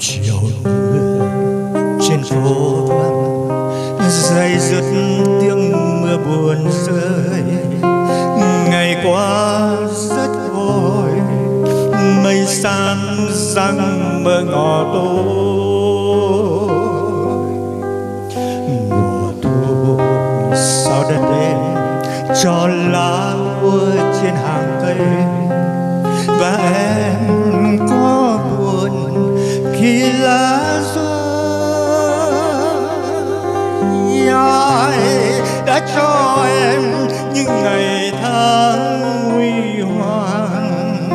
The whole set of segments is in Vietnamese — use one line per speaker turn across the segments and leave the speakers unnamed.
chiều mưa trên phố thoáng. Dày dứt tiếng mưa buồn rơi. Ngày qua rất vội, mây san răng mơ ngỏ tối mùa thu sao đã đến cho lá úa trên hàng cây. Và em khi lá rơi ai đã cho em những ngày tháng huy hoàng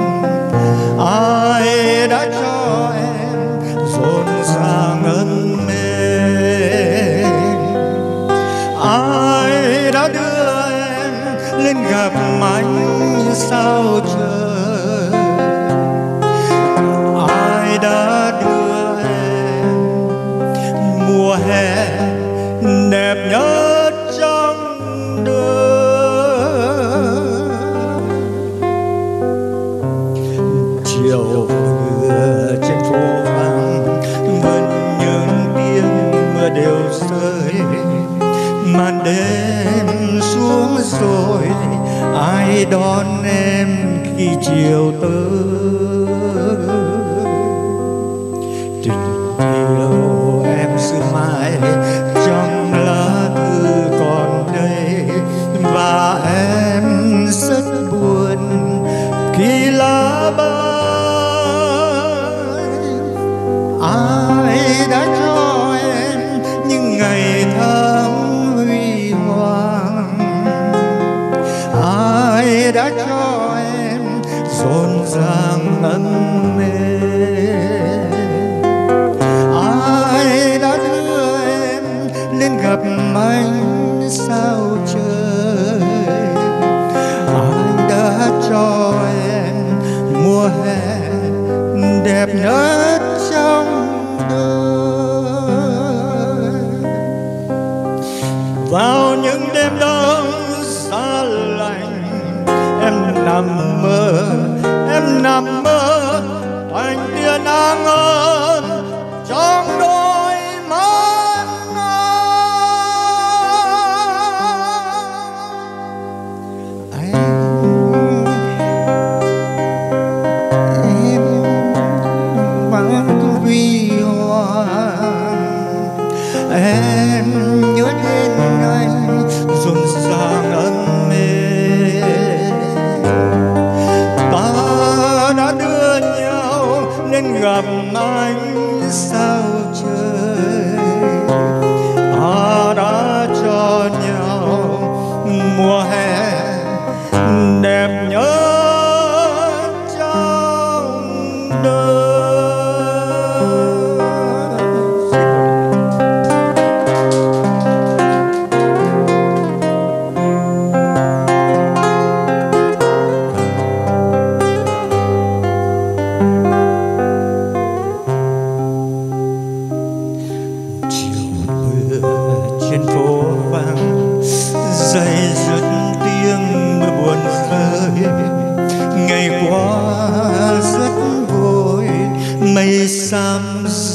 ai đã cho em rộn ràng ân mến ai đã đưa em lên gặp ánh sao trời? Hè đẹp nhất trong đời chiều mưa trên phố vắng vẫn những tiếng mưa đều rơi. Màn đêm xuống rồi, ai đón em khi chiều tới? Rộn ràng ân mến nằm mơ, em nằm mơ thành tia nắng ơn trong đôi mắt anh, em vẫn huy hoa. Em nhớ đến anh gặp anh.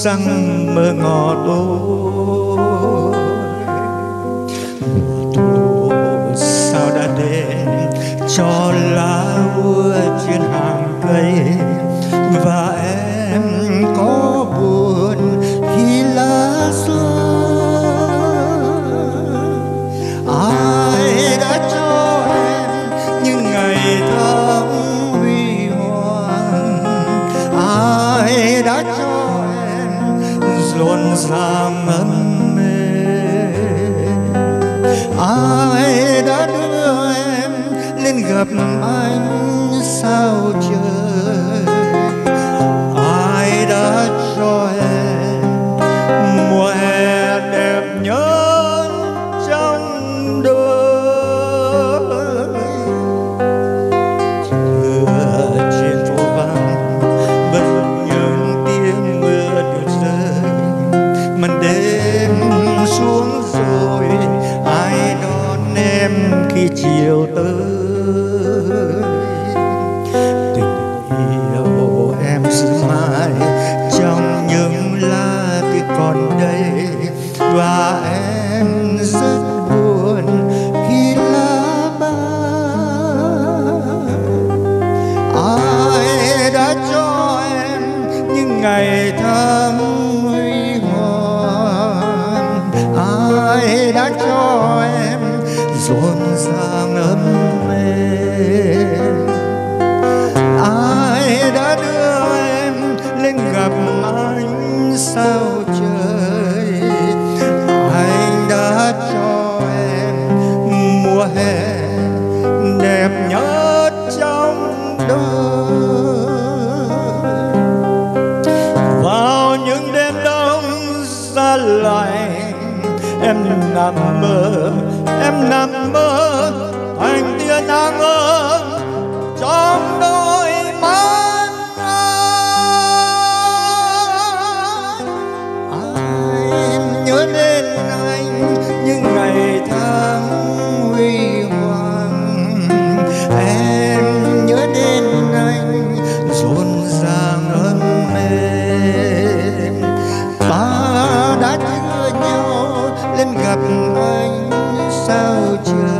Răng mơ ngỏ đôi mùa thu sao đã đến cho lá úa trên hàng cây và luôn ràng ân mê. Ai đã đưa em lên gặp anh sao trời? đêm xuống rồi, ai đón em khi chiều tới? Tình yêu em giữ mãi, trong những lá cây còn đây. Và em rất buồn khi lá bay ai đã cho em những ngày thơ rộn ràng ấm êm ai đã đưa em lên gặp anh sao trời? Anh đã cho em mùa hè đẹp nhất trong đời. Vào những đêm đông xa lạnh, em nằm mơ, em nằm mơ sao